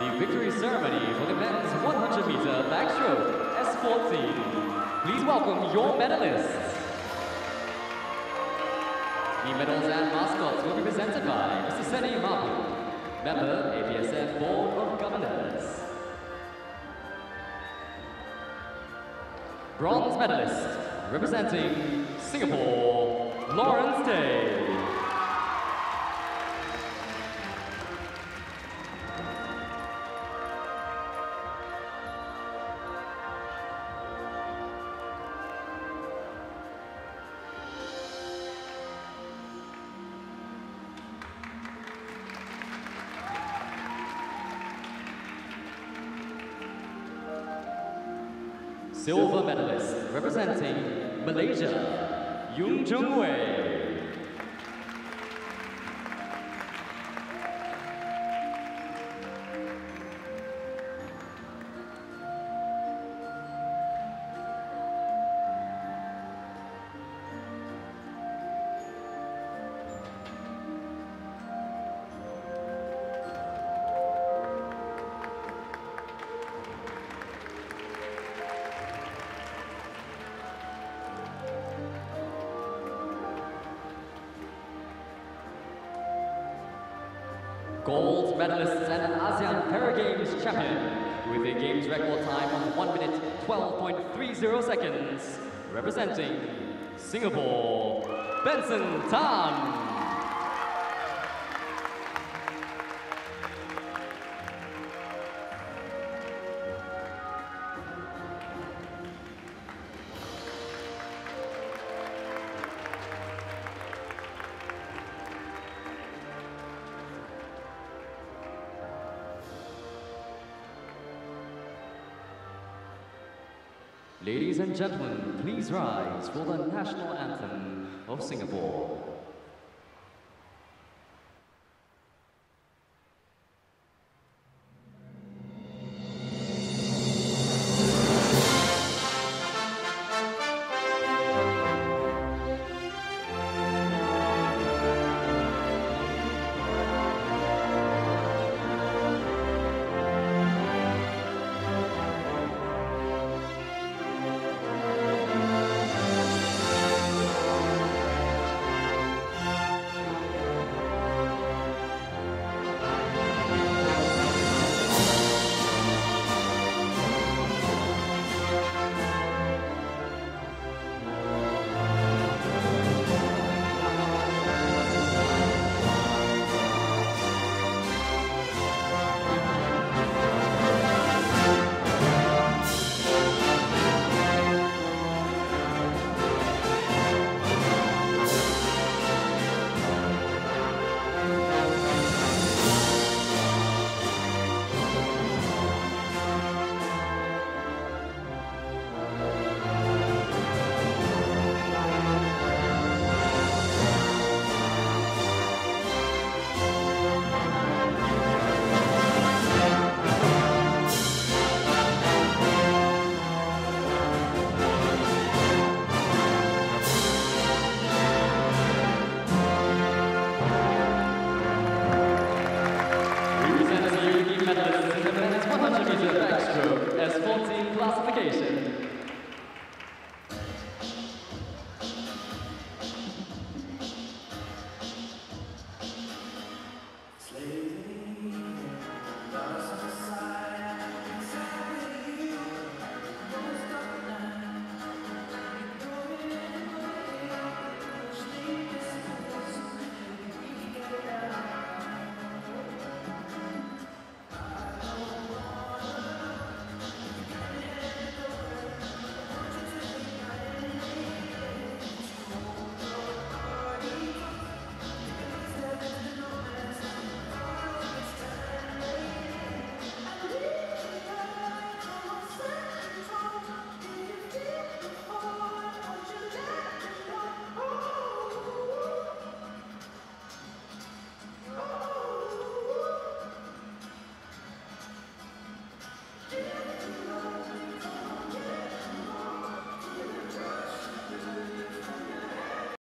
The victory ceremony for the men's 100 meter backstroke S14. Please welcome your medalists. The medals and mascots will be presented by Mr. Seni Mabu, member APSF Board of Governors. Bronze medalist, representing Singapore, Lawrence Day. Silver medalist, representing Malaysia, Yung Jung Wei. Gold medalists and ASEAN Para Games champion with a games record time of 1 minute 12.30 seconds, representing Singapore, Benson Tan. Ladies and gentlemen, please rise for the national anthem of Singapore.